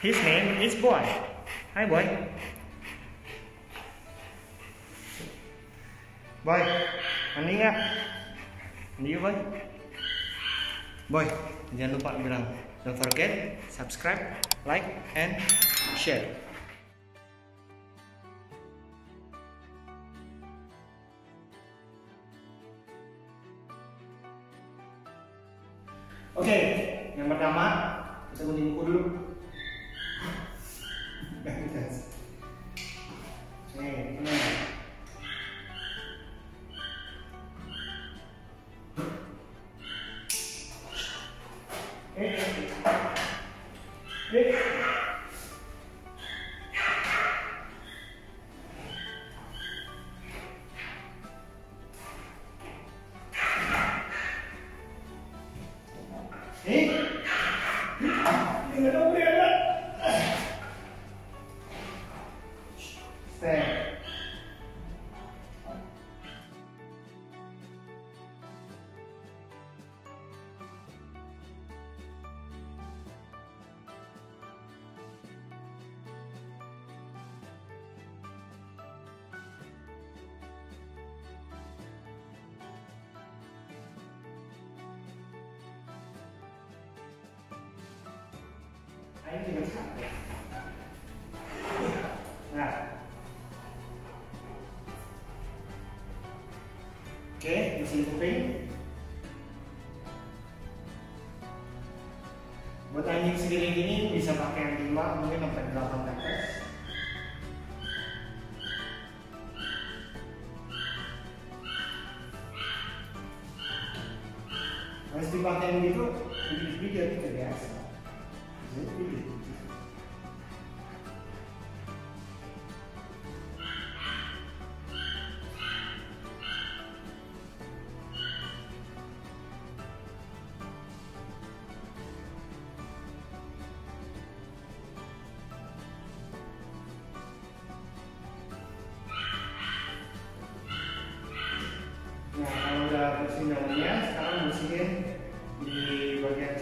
Okay, his name is Boy. Hi, Boy. Boy, mandi nggak? Mandi yuk, Boy. Boy, jangan lupa bilang don't forget subscribe, like, and share. Oke, yang pertama kita gunting buku dulu. Stand. Oke, isi kuping. Buat anjing sendiri ini bisa pakai yang 5 mungkin sampai 8 tetes. Harus dipakai gitu, video itu biasa. finalías, sekarang di sini di bagian